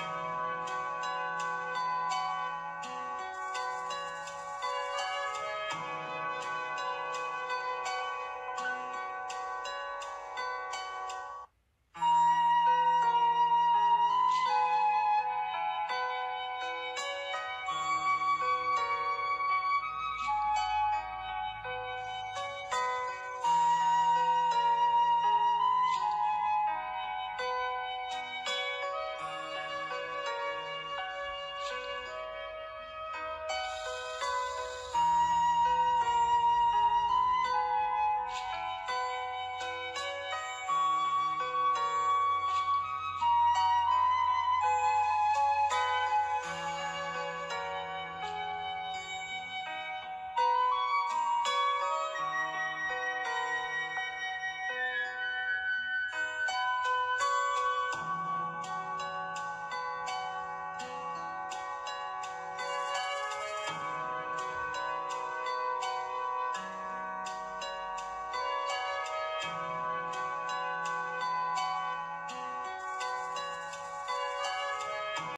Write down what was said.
you